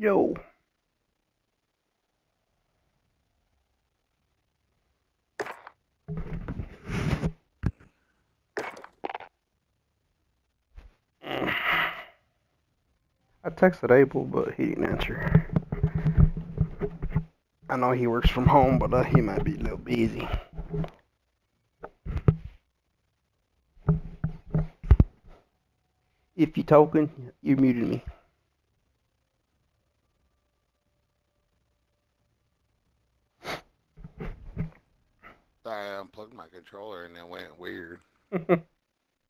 Yo. I texted Abel, but he didn't answer. I know he works from home, but uh, he might be a little busy. If you're talking, you muted me. Sorry, I unplugged my controller and it went weird.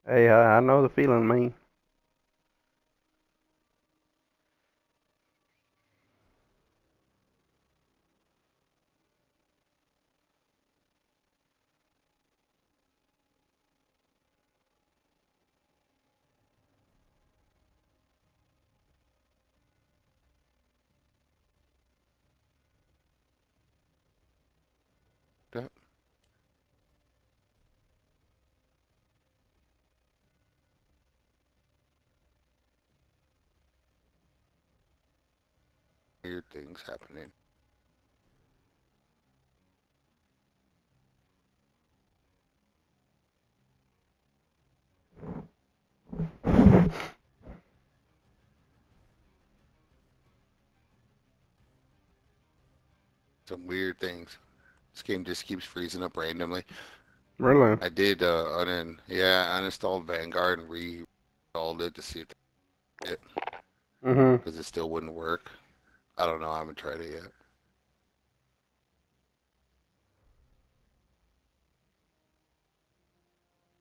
hey, I, I know the feeling, me. Yep. Weird things happening. Some weird things. This game just keeps freezing up randomly. Really? I did uh un yeah, I uninstalled Vanguard and reinstalled it to see if it Mm-hmm. because it still wouldn't work. I don't know. I haven't tried it yet.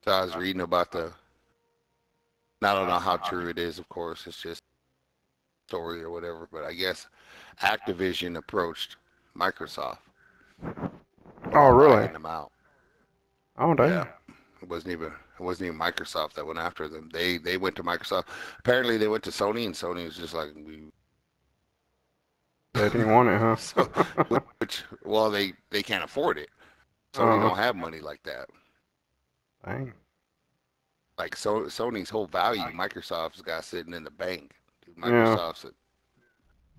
So I was uh, reading about the. I don't know how true it is. Of course, it's just story or whatever. But I guess Activision approached Microsoft. Oh, really? them out. Oh, damn. Yeah. It wasn't even it wasn't even Microsoft that went after them. They they went to Microsoft. Apparently they went to Sony and Sony was just like we They didn't want it, huh? so which, well they they can't afford it. so Uh-huh. don't have money like that. Dang. Like so Sony's whole value Microsoft's got sitting in the bank. Dude, Yeah. Microsoft's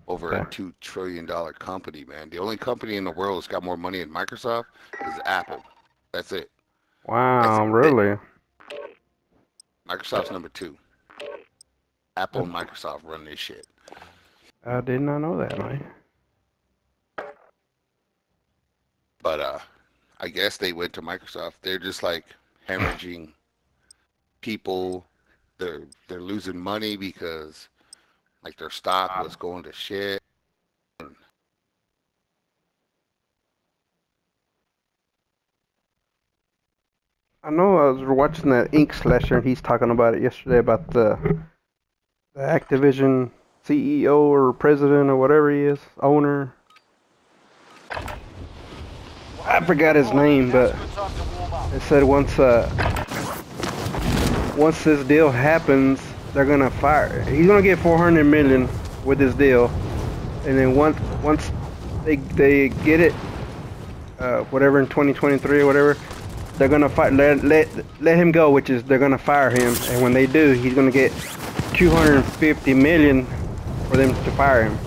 over Yeah. a two trillion dollar company, man. The only company in the world that's got more money than Microsoft is Apple. That's it. Wow, it. really? Microsoft's number two. Apple and Microsoft run this shit. I did not know that, man. But uh, I guess they went to Microsoft. They're just like hemorrhaging people. They're they're losing money because like their stock was going to shit. I know I was watching that Ink Slasher, and he's talking about it yesterday about the, the Activision CEO or president or whatever he is, owner. I forgot his name, but it said once uh once this deal happens, they're gonna fire. He's gonna get 400 million with this deal, and then once once they they get it, uh, whatever in 2023 or whatever, they're gonna fight let let let him go, which is they're gonna fire him, and when they do, he's gonna get 250 million for them to fire him.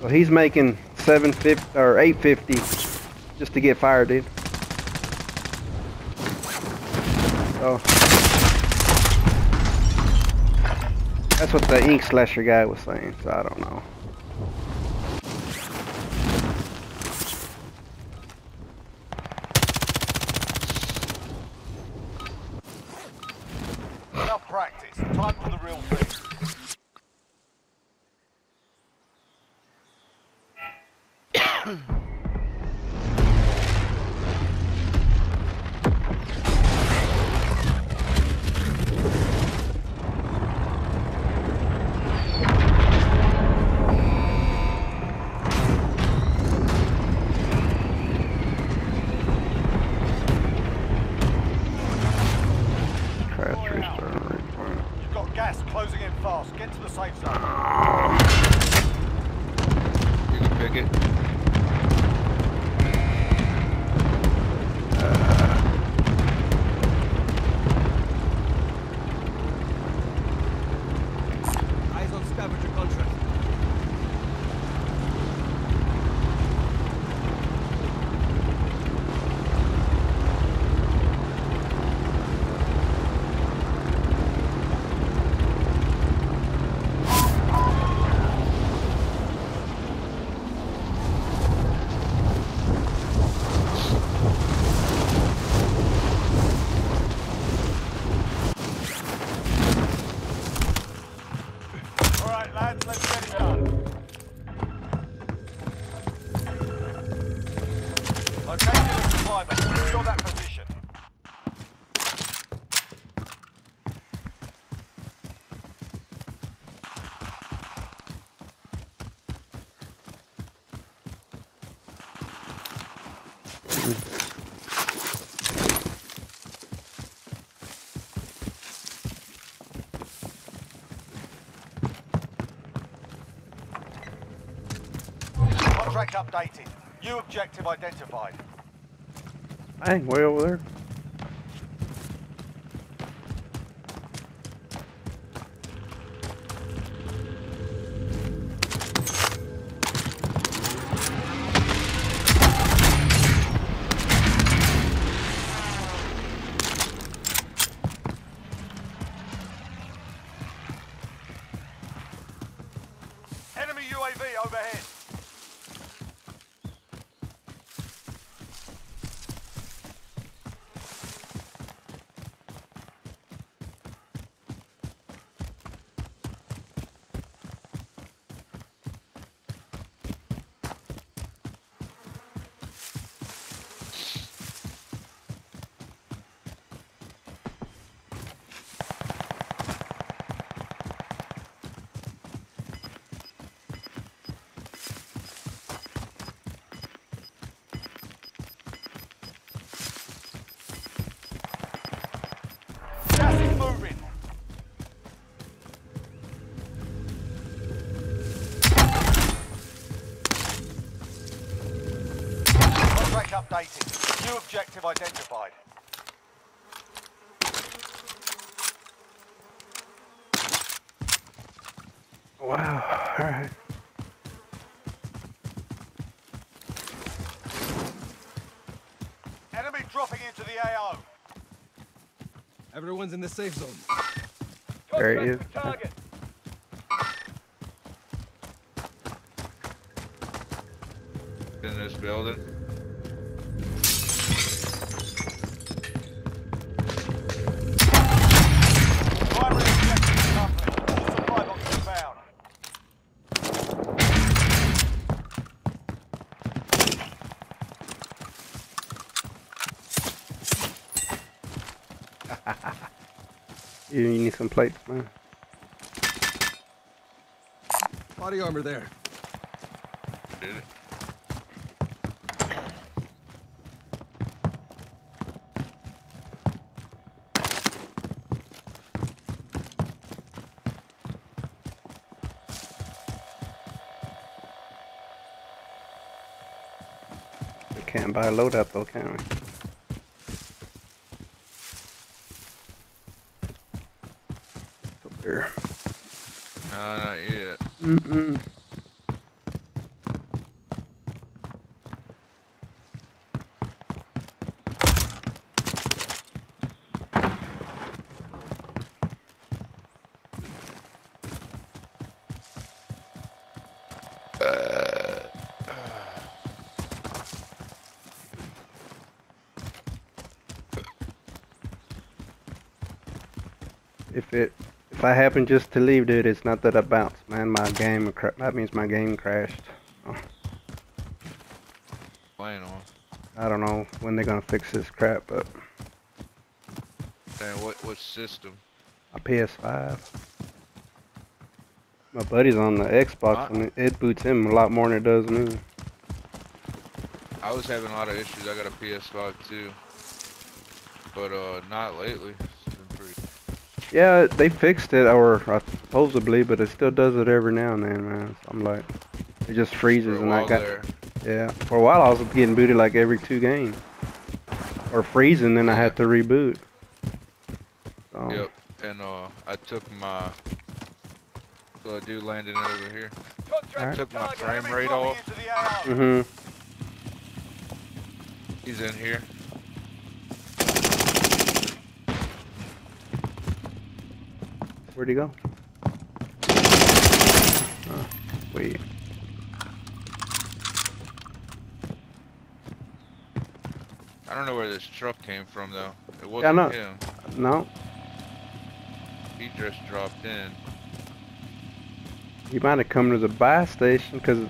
So he's making 750 or 850 just to get fired, dude. So that's what the ink slasher guy was saying. So I don't know. Contract updated. New objective identified. Dang, way over there. Contract updated. New objective identified. Wow. All right. Enemy dropping into the AO. Everyone's in the safe zone. There he is. Target. in this building. Primary objective is accomplished. All supply boxes found. You, you need some plates, man. Body armor there. Did it? We can't buy a loadout though, can we? There. No, not yet. Mm-mm. If it, if I happen just to leave, dude, it's not that I bounced, man. My game, that means my game crashed. Oh, Playing on. I don't know when they're gonna fix this crap, but Damn, what what system? A PS5. My buddy's on the Xbox, Huh? and it, it boots him a lot more than it does me. I was having a lot of issues. I got a PS5 too, but uh, not lately. It's been pretty. Yeah, they fixed it, or uh, supposedly, but it still does it every now and then, man. So I'm like, it just freezes, and I got there. yeah. For a while, I was getting booted like every two games, or freezing, then I had to reboot. So, Yep. And uh, I took my. So a dude landed over here. Alright. Took my frame rate off. into the AO. Mhm. He's in here. Where'd he go? Oh, wait. I don't know where this truck came from though. It wasn't know. him. No, He just dropped in. he might have come to the buy station because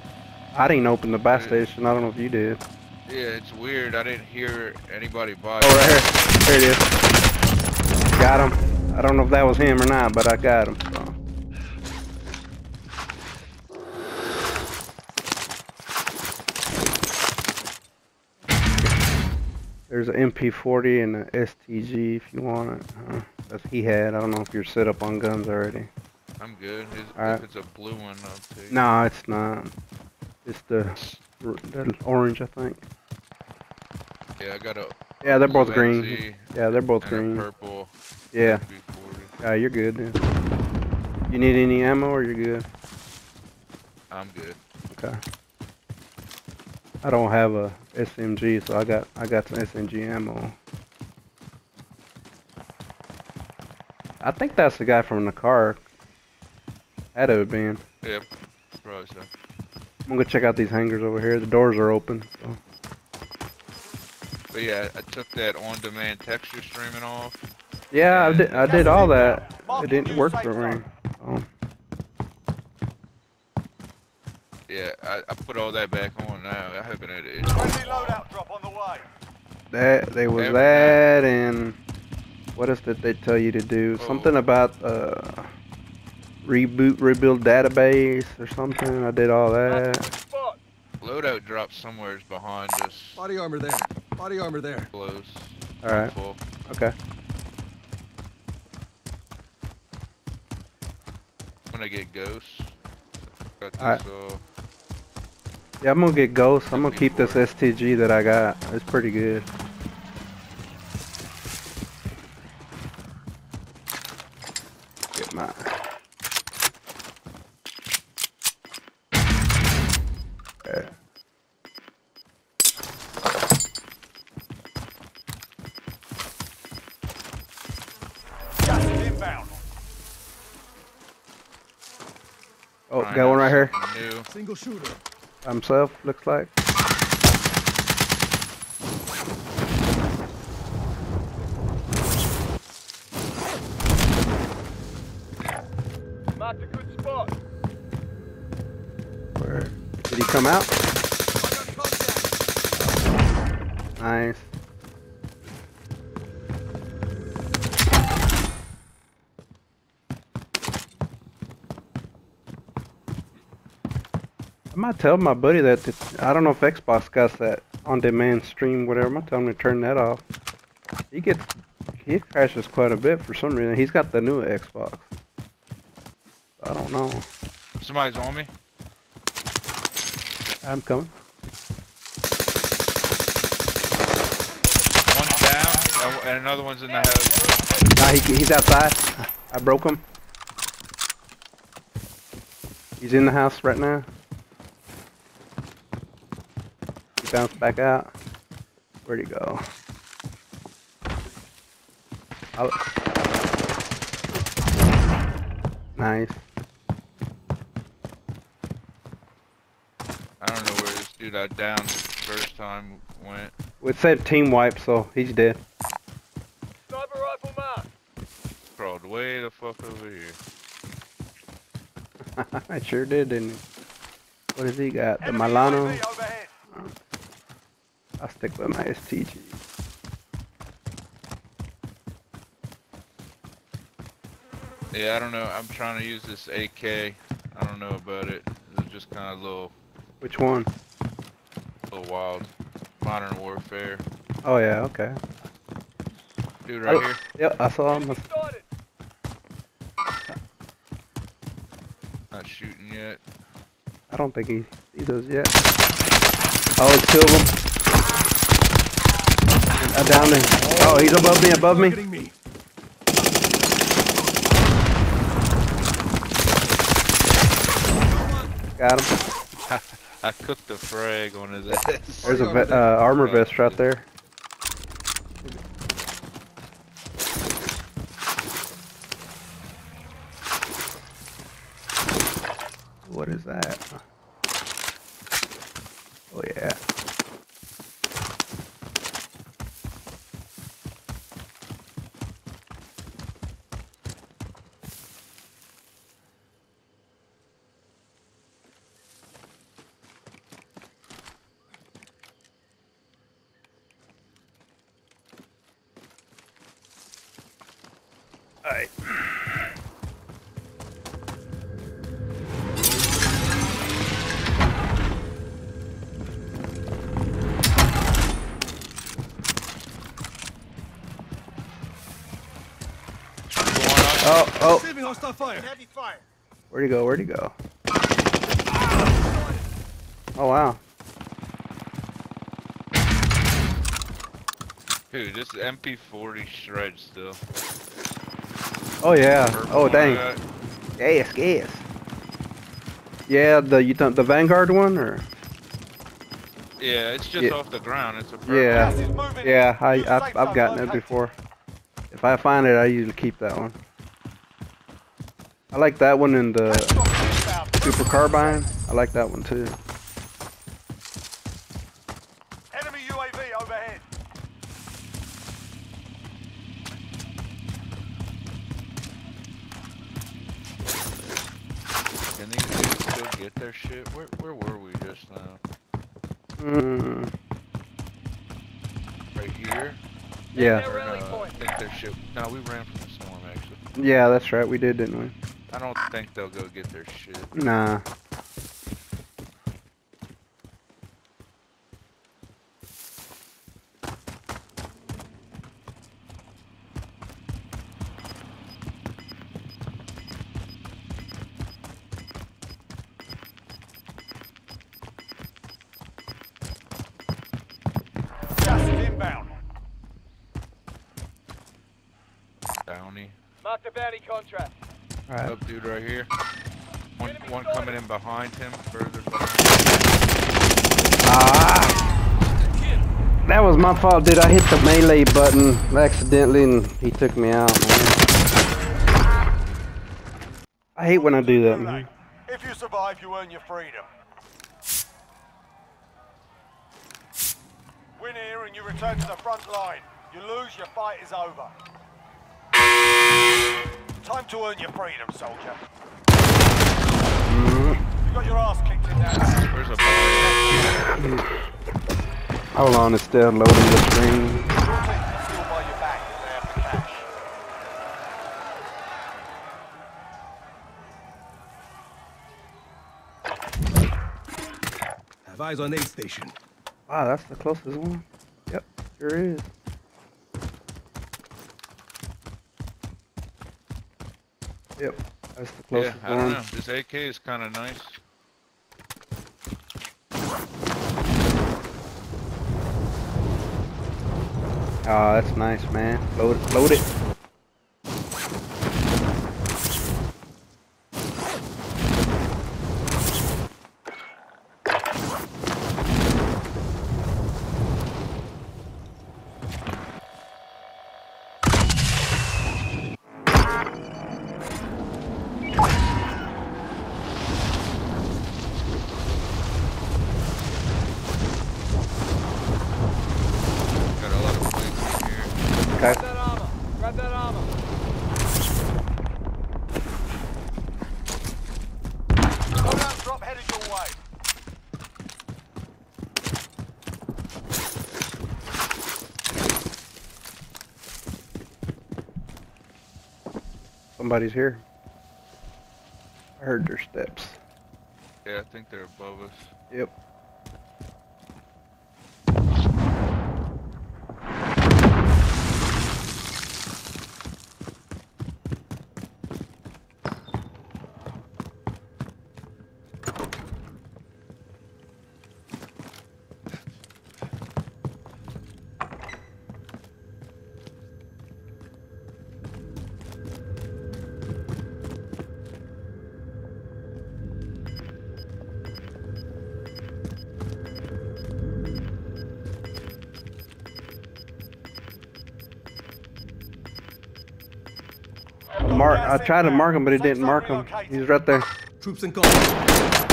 I didn't open the buy Yeah. station. I don't know if you did. Yeah, it's weird. I didn't hear anybody buy. Oh, right here. There it is. Got him. I don't know if that was him or not, but I got him. So. There's an MP40 and a STG if you want it. Uh, that's he had. I don't know if you're set up on guns already. I'm good. Is. If it's a blue one, I'll take. No, it's not. It's the, the orange, I think. Yeah, I got a. Yeah, they're both green. Yeah, they're both green. purple. Yeah, MP40. you're good then. You need any ammo or you're good? I'm good. Okay. I don't have a SMG, so I got I got some SMG ammo. I think that's the guy from the car. Had to have been. Yeah, probably so. I'm gonna go check out these hangars over here. The doors are open. So. But yeah, I took that on-demand texture streaming off. Yeah, I did. I did all that. It didn't work for me. zone. So, Yeah, I, I put all that back on now. I haven't had it. Friendly loadout drop on the way. that they was Everything. that and what else did they tell you to do? Oh. Something about uh reboot, rebuild database or something. I did all that. good spot. Loadout dropped somewhere's behind us. Body armor there. Body armor there. Close. All right. Full. Okay. I'm gonna get ghosts. Got Alright. uh, Yeah, I'm gonna get ghosts. I'm gonna keep this STG that I got. It's pretty good. Trying got one right here. something New. Single shooter. By himself, looks like. Marked a good spot. Where? Did he come out? I got contact. Nice. I tell my buddy that the, I don't know if Xbox got that on-demand stream, whatever. I might tell him to turn that off. He gets he crashes quite a bit for some reason. He's got the new Xbox. I don't know. Somebody's on me. I'm coming. One's down, and another one's in the house. Nah, he, he's outside. I broke him. He's in the house right now. He bounced back out. Where'd he go? I'll... Nice. I don't know where this dude I downed the first time went. It said team wipe, so he's dead. Sniper rifle marked. Crawled way the fuck over here. I sure did, didn't he? What has he got? The Enemy Milano? UAV overhead. I'll stick with my STG. Yeah, I don't know. I'm trying to use this AK. I don't know about it. It's just kind of a little, Which one? little wild. Modern Warfare. Oh yeah, okay. Dude, right Oh. here. Yep, I saw him. Not shooting yet. I don't think he sees us yet. Oh, of them. I downed him. Oh, he's above me, above me. Me. Got him. I cooked the frag on his ass. There's a uh, armor vest right there. Alright. Oh, oh. Where'd he go? Where'd he go? Oh, wow. Dude, this MP40 shreds still. Oh yeah. Purple Oh one dang. got. Gas, gas. Yeah, the you th- the Vanguard one or? Yeah, it's just Yeah. off the ground. It's a purple. Yeah. Gas is moving. Yeah, I I've I've gotten it before. If I find it, I usually keep that one. I like that one in the Super Carbine. I like that one too. Yeah, Or no, I think their shit. No, we ran from the storm actually. yeah, that's right. We did, didn't we? I don't think they'll go get their shit. Nah. Gas is inbound. Bounty. Mark the bounty contract. All right. Up dude right here. One one coming in behind him, further behind. Ah! That was my fault, dude. I hit the melee button accidentally and he took me out, man. I hate when I do that, man. If you survive, you earn your freedom. Win here and you return to the front line. You lose, your fight is over. Time to earn your freedom, soldier. Mm. You got your ass kicked in there. There's a body. Mm. Hold on, it's still loading the screen. Your team can still buy you back if they have. Have eyes on aid station. Wow, that's the closest one. Yep, sure is. Yep, that's the Yeah, I don't one. know. This AK is kind of nice. Oh, that's nice, man. Load it, load it. Got a lot of plates in here. Okay. that armor. Grab that armor. Loadout drop headed your way. Somebody's here. I heard their steps. Yeah, I think they're above us. Yep. I tried to mark him, but it didn't mark him. He's right there. Troops in contact.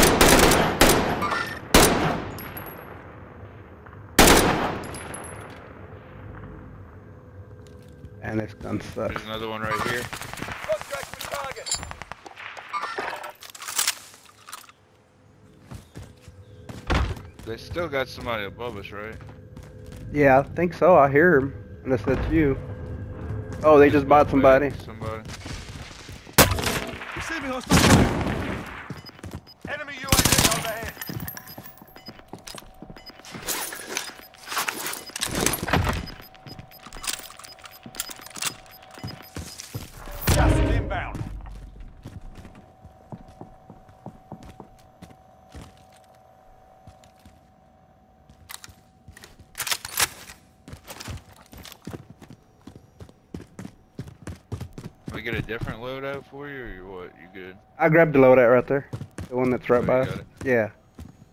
And this gun sucks. There's another one right here. Contract target. They still got somebody above us, right? Yeah, I think so. I hear him. Unless that's you. Oh, they just bought somebody. Somebody. Receiving hostile fire. Enemy UAV overhead. Gas is inbound. Get a different loadout for you, or you what? You good? I grabbed the loadout right there. The one that's right Oh, by us. it? Yeah.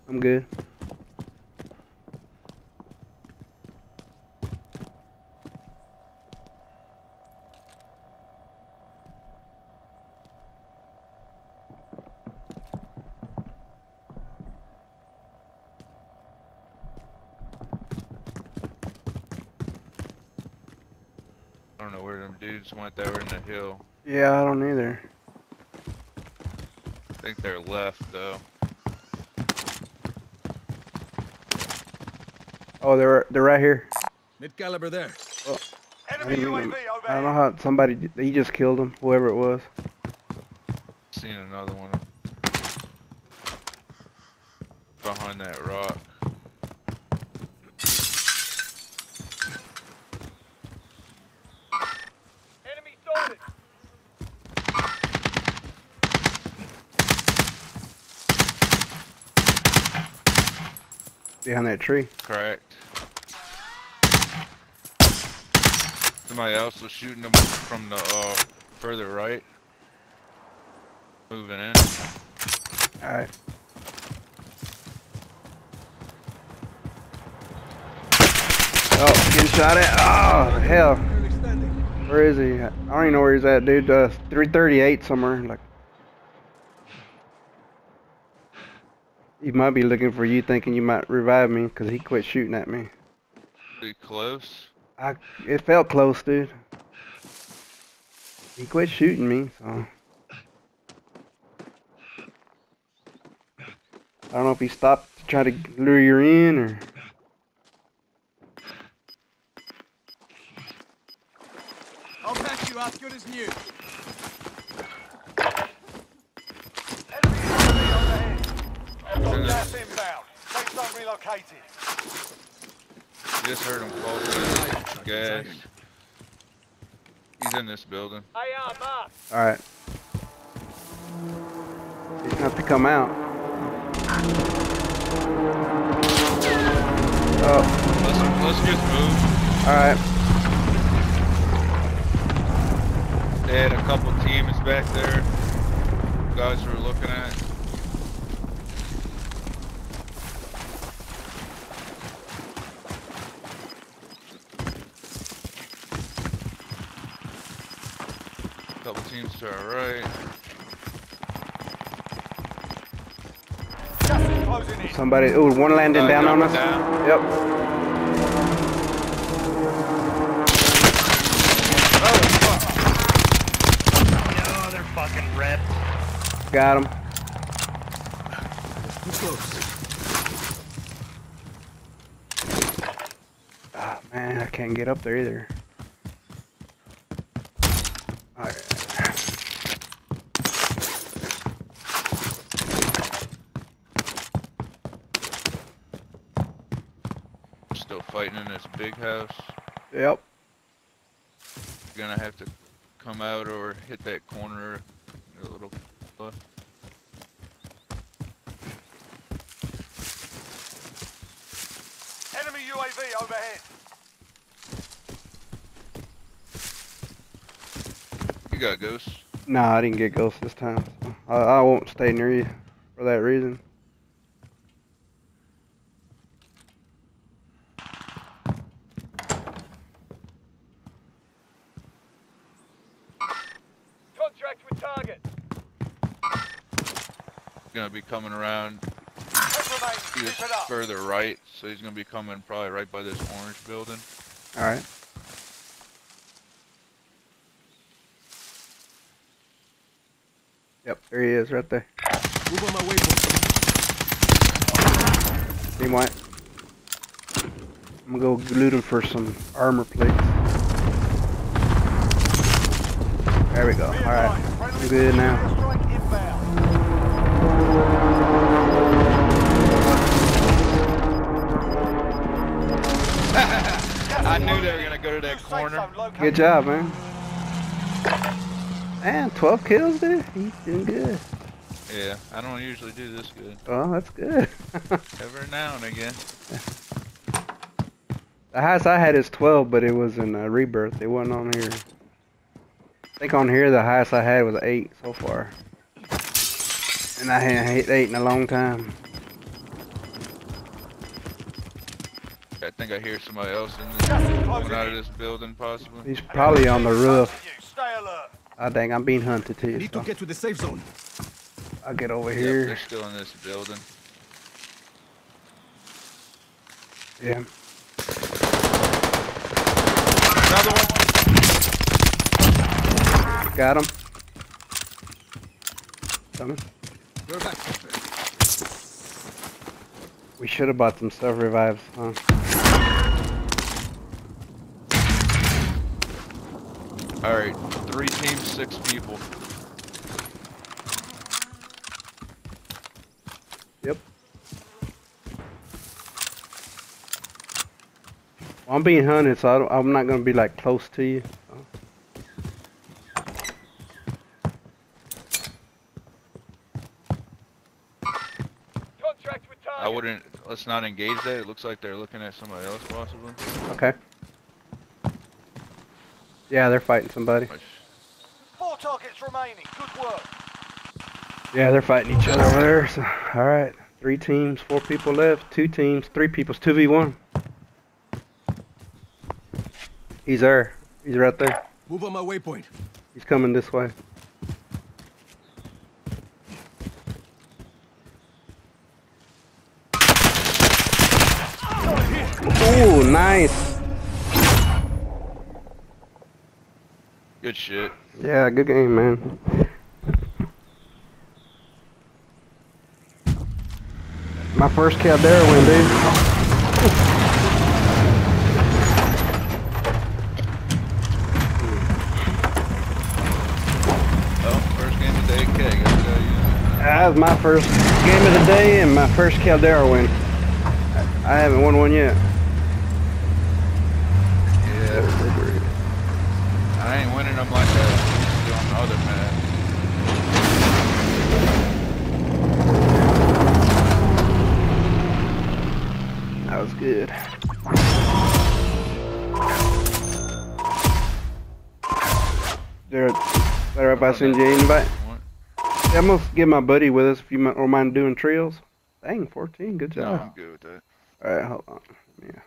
I'm good. I don't know where them dudes went that were in the hill. Yeah, I don't either. I think they're left though. Oh, they're they're right here. Mid caliber there. I, Enemy didn't UAV even- overhead. I don't know how somebody he just killed him, whoever it was. Seen another one behind that rock. Enemy spotted. Behind that tree. Correct. Somebody else was shooting them from the uh, further right. Moving in. Alright. Oh, getting shot at. Oh, hell. Where is he? I don't even know where he's at, dude. Uh, 338 somewhere. Like, might be looking for you, thinking you might revive me, cause he quit shooting at me. Pretty close. I, it felt close, dude. He quit shooting me, so. I don't know if he stopped to try to lure you in or. I'll patch you up good as new. Safe zone. Just heard him call for the gas. He's in this building. AR mark. Uh, alright. He's gonna have to come out. Oh, Let's let's just move. alright. They had a couple teams back there. Guys were looking at. Couple teams to our right. Somebody, oh, one landing Uh, down on us. down. Yep. Oh, no, they're fucking ripped. Got him. Ah, man, I can't get up there either. Alright. Still fighting in this big house. Yep. You're gonna have to come out or hit that corner a little. left. Enemy UAV overhead. You got ghosts. Nah, I didn't get ghosts this time. so I, I won't stay near you for that reason. Contract with target. Gonna be coming around Ten remaining. just Keep it up. further right, so he's gonna be coming probably right by this orange building. Alright. Yep, there he is, right there. Move on my waypoint. Team white. I'm gonna go loot him for some armor plates. There we go. Alright. I'm good now. I knew they were gonna go to that corner. Good job, man. Man, 12 kills, dude. He's doing good. Yeah, I don't usually do this good. Well, that's good. Every now and again. the highest I had is 12, but it was in uh, Rebirth. It wasn't on here. I think on here the highest I had was eight so far. And I hadn't hit eight in a long time. I think I hear somebody else in this, coming out of this building, possibly. He's probably on the roof. You. Stay alert. I think I'm being hunted too. Need to get to the safe zone. I'll get over Yep, they're here. still in this building. Yeah. Another one. Got him. Coming. You're back. We should have bought some self revives, huh? All right, three teams, six people. Yep. Well, I'm being hunted, so I don't, I'm not gonna be like close to you. so. Contract with target. I wouldn't. Let's not engage that. It looks like they're looking at somebody else, possibly. Okay. Yeah, they're fighting somebody. Four targets remaining. Good work. Yeah, they're fighting each other over there. So, all right, three teams, four people left. Two teams, three people. Two v one. He's there. He's right there. Move on my waypoint. He's coming this way. Ooh, nice. good shit. Yeah, good game, man. My first Caldera win, dude. Oh, first game of the day, keg. I tell you. That was my first game of the day and my first Caldera win. I haven't won one yet. Yeah, I ain't winning them like that. I used to on the other map. That was good. There, better if I send you an invite. What? Yeah, I'm gonna get my buddy with us if you don't mind doing trails. Dang, 14, good No, job. I'm good with that. All right, hold on. Yeah.